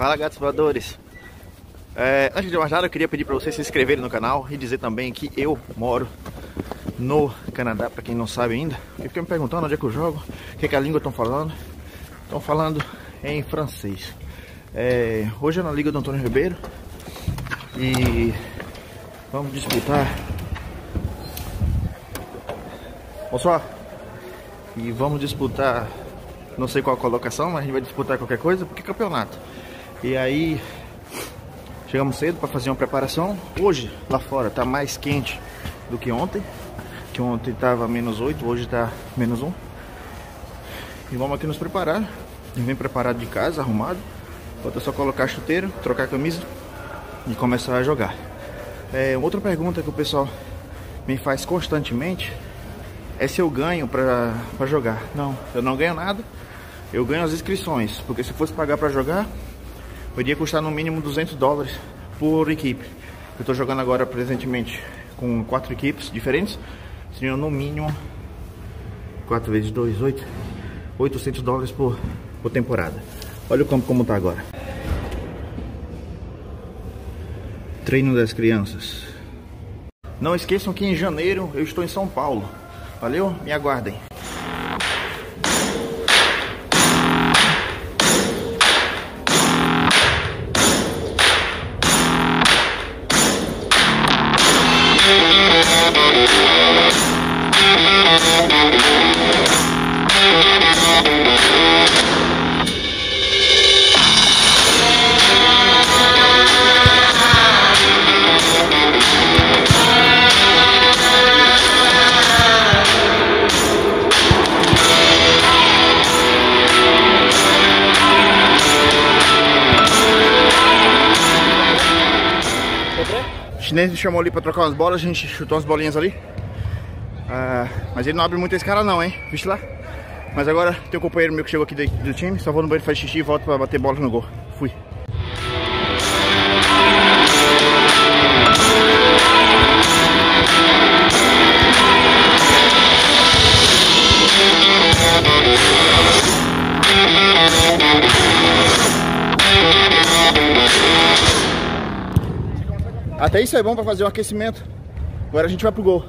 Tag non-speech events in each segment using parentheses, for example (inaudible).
Fala gatos voadores. É, Antes de mais nada eu queria pedir para vocês se inscreverem no canal E dizer também que eu moro no Canadá, para quem não sabe ainda. Eu fiquei me perguntando onde é que eu jogo O que, é que a língua estão falando. Estão falando em francês. É, Hoje é na Liga do Antônio Ribeiro. E vamos disputar. Bonsoir. E vamos disputar Não sei qual a colocação, mas a gente vai disputar qualquer coisa Porque é campeonato E aí Chegamos cedo para fazer uma preparação. Hoje, lá fora, tá mais quente do que ontem. Que ontem tava menos 8, hoje tá menos 1. E vamos aqui nos preparar. Eu vem preparado de casa, arrumado. Falta só colocar a chuteira, trocar a camisa e começar a jogar. É, outra pergunta que o pessoal me faz constantemente é se eu ganho pra jogar. Não, eu não ganho nada. Eu ganho as inscrições, porque se fosse pagar pra jogar, poderia custar no mínimo 200 dólares por equipe. Eu estou jogando agora presentemente com quatro equipes diferentes, seriam no mínimo 4 vezes 2, 8, 800 dólares por, por temporada. Olha o campo como está agora. Treino das crianças. Não esqueçam que em janeiro eu estou em São Paulo. Valeu? Me aguardem. Chinês me chamou ali pra trocar umas bolas, a gente chutou umas bolinhas ali. Ah, mas ele não abre muito esse cara não, hein? Vixe lá. Mas agora tem um companheiro meu que chegou aqui do, do time, só vou no banheiro fazer xixi e volto pra bater bola no gol. Fui. Até isso é bom para fazer um aquecimento. Agora a gente vai pro gol.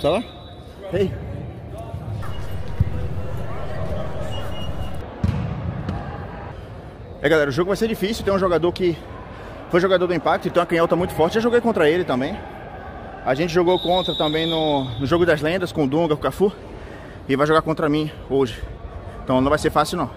Tá lá? Ei. É galera, o jogo vai ser difícil, tem um jogador que foi jogador do impacto, então a canhota muito forte, já joguei contra ele também. A gente jogou contra também no, no jogo das lendas com o Dunga, com o Cafu. E vai jogar contra mim hoje. Então não vai ser fácil não.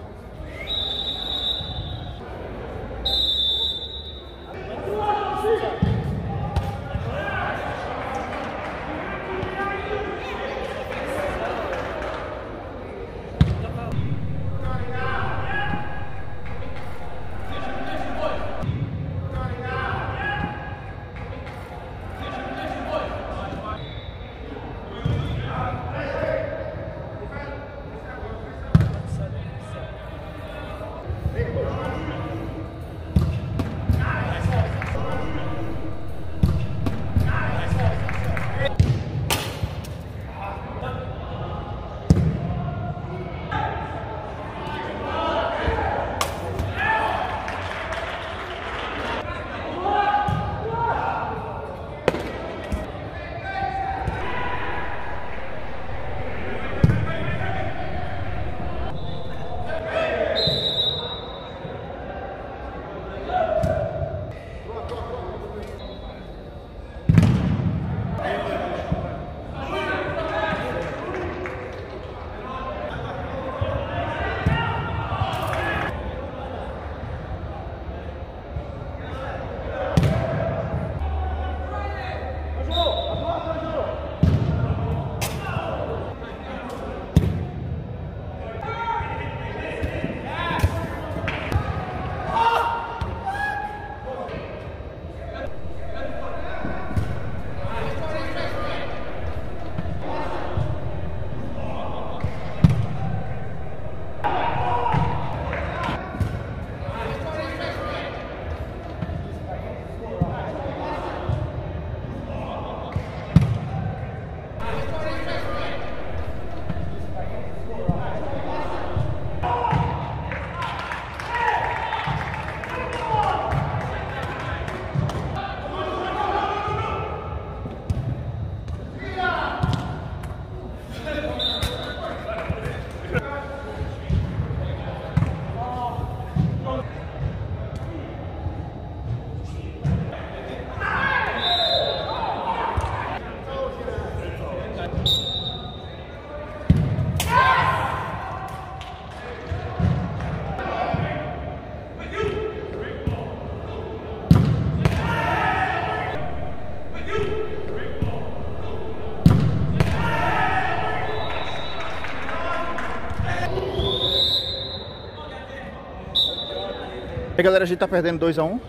Aí galera, a gente tá perdendo 2x1. Um.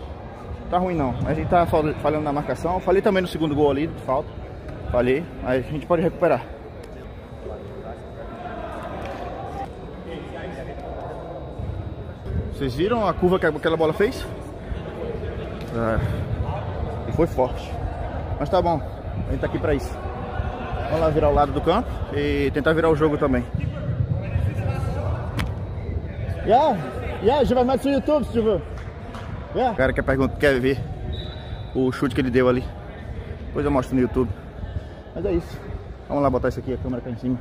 Tá ruim não. A gente tá falhando na marcação. Falei também no segundo gol ali, de falta. Falei. Aí a gente pode recuperar. Vocês viram a curva que aquela bola fez? É. E foi forte. Mas tá bom. A gente tá aqui pra isso. Vamos lá virar o lado do campo e tentar virar o jogo também. Yeah, yeah, je vais mettre sur YouTube se tu veux. Yeah. O cara quer, pergunta, quer ver o chute que ele deu ali. Depois eu mostro no YouTube. Mas é isso. Vamos lá botar isso aqui, a câmera cá em cima.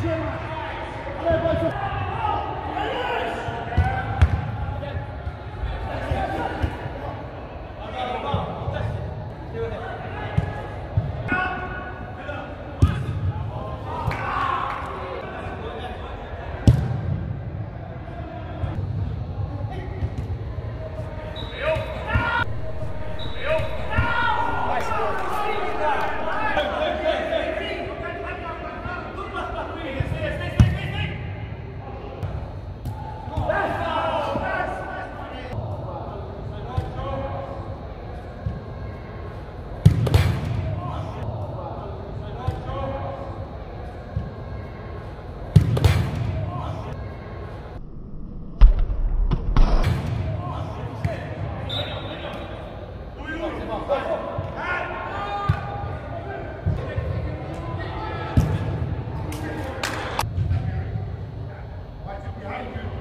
division. Yeah,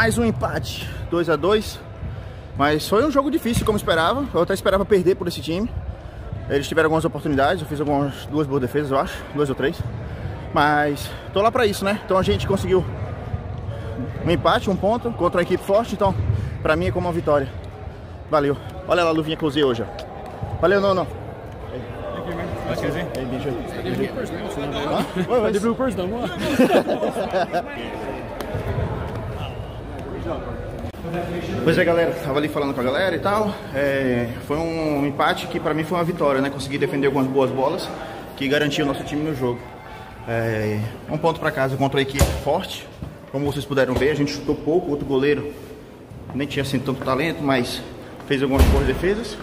Mais um empate, 2 a 2 Mas foi um jogo difícil, como esperava. Eu até esperava perder por esse time. Eles tiveram algumas oportunidades, eu fiz algumas duas boas defesas, eu acho, duas ou três. Mas tô lá pra isso, né? Então a gente conseguiu um empate, um ponto, contra uma equipe forte. Então, pra mim é como uma vitória. Valeu. Olha lá a luvinha que eu usei hoje, ó. Valeu, não, não. Hey, (laughs) Pois é, galera, tava ali falando com a galera e tal. É, foi um empate que pra mim foi uma vitória, né? Consegui defender algumas boas bolas que garantiu o nosso time no jogo. É, um ponto pra casa contra a equipe forte. Como vocês puderam ver, a gente chutou pouco, outro goleiro nem tinha assim tanto talento, mas fez algumas boas defesas.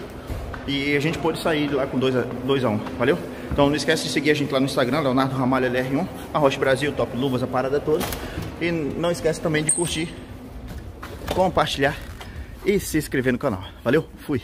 E a gente pôde sair lá com 2x1, dois a um, valeu? Então não esquece de seguir a gente lá no Instagram, Leonardo Ramalho LR1, a Rocha Brasil, Top Luvas, a parada toda. E não esquece também de curtir compartilhar e se inscrever no canal. Valeu? Fui!